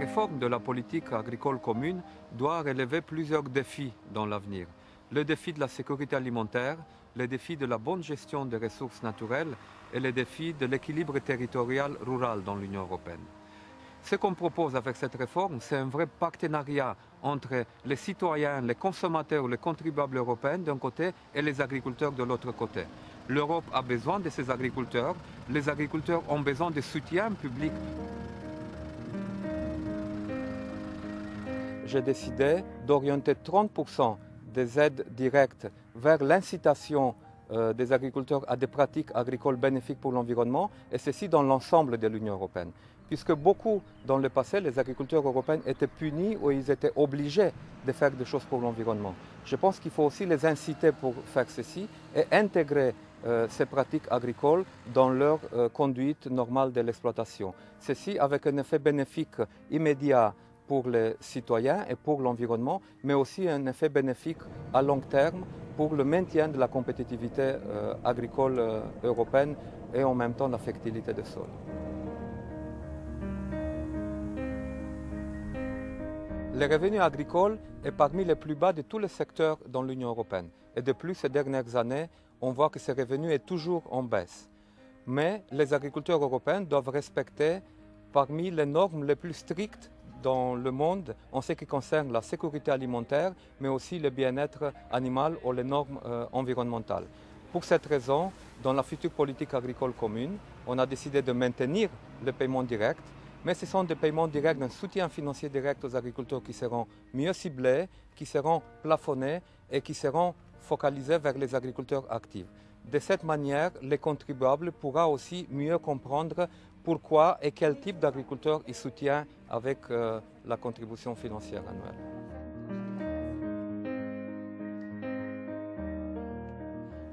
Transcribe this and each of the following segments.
réforme de la politique agricole commune doit relever plusieurs défis dans l'avenir. Le défi de la sécurité alimentaire, le défi de la bonne gestion des ressources naturelles et le défi de l'équilibre territorial rural dans l'Union européenne. Ce qu'on propose avec cette réforme, c'est un vrai partenariat entre les citoyens, les consommateurs, les contribuables européens d'un côté et les agriculteurs de l'autre côté. L'Europe a besoin de ses agriculteurs, les agriculteurs ont besoin de soutien public. J'ai décidé d'orienter 30% des aides directes vers l'incitation euh, des agriculteurs à des pratiques agricoles bénéfiques pour l'environnement, et ceci dans l'ensemble de l'Union européenne. Puisque beaucoup, dans le passé, les agriculteurs européens étaient punis ou ils étaient obligés de faire des choses pour l'environnement. Je pense qu'il faut aussi les inciter pour faire ceci et intégrer euh, ces pratiques agricoles dans leur euh, conduite normale de l'exploitation. Ceci avec un effet bénéfique immédiat pour les citoyens et pour l'environnement, mais aussi un effet bénéfique à long terme pour le maintien de la compétitivité euh, agricole euh, européenne et en même temps la fertilité des sols. Le revenu agricole est parmi les plus bas de tous les secteurs dans l'Union européenne. Et de plus, ces dernières années, on voit que ce revenu est toujours en baisse. Mais les agriculteurs européens doivent respecter parmi les normes les plus strictes dans le monde en ce qui concerne la sécurité alimentaire, mais aussi le bien-être animal ou les normes euh, environnementales. Pour cette raison, dans la future politique agricole commune, on a décidé de maintenir le paiement direct, mais ce sont des paiements directs d'un soutien financier direct aux agriculteurs qui seront mieux ciblés, qui seront plafonnés et qui seront focalisés vers les agriculteurs actifs. De cette manière, les contribuables pourront aussi mieux comprendre pourquoi et quel type d'agriculteur il soutient avec euh, la contribution financière annuelle.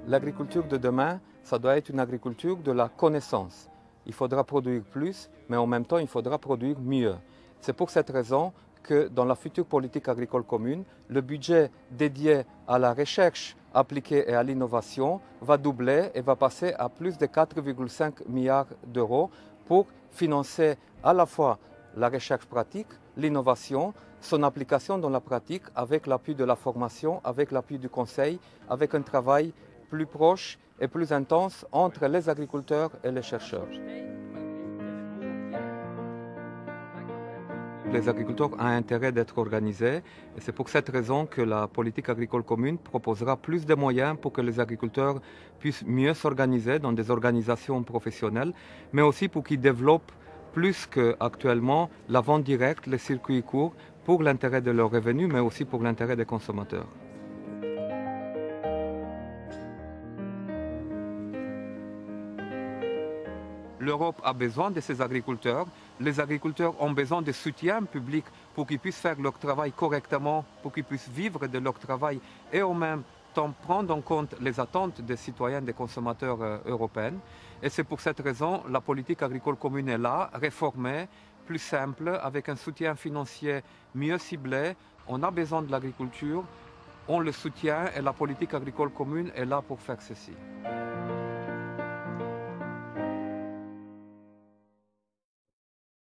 L'agriculture de demain, ça doit être une agriculture de la connaissance. Il faudra produire plus, mais en même temps, il faudra produire mieux. C'est pour cette raison que dans la future politique agricole commune, le budget dédié à la recherche appliquée et à l'innovation va doubler et va passer à plus de 4,5 milliards d'euros pour financer à la fois la recherche pratique, l'innovation, son application dans la pratique avec l'appui de la formation, avec l'appui du conseil, avec un travail plus proche et plus intense entre les agriculteurs et les chercheurs. Les agriculteurs ont intérêt d'être organisés et c'est pour cette raison que la politique agricole commune proposera plus de moyens pour que les agriculteurs puissent mieux s'organiser dans des organisations professionnelles, mais aussi pour qu'ils développent plus qu'actuellement la vente directe, les circuits courts, pour l'intérêt de leurs revenus, mais aussi pour l'intérêt des consommateurs. L'Europe a besoin de ses agriculteurs. Les agriculteurs ont besoin de soutien public pour qu'ils puissent faire leur travail correctement, pour qu'ils puissent vivre de leur travail et en même temps prendre en compte les attentes des citoyens, des consommateurs euh, européens. Et c'est pour cette raison la politique agricole commune est là, réformée, plus simple, avec un soutien financier mieux ciblé. On a besoin de l'agriculture, on le soutient et la politique agricole commune est là pour faire ceci.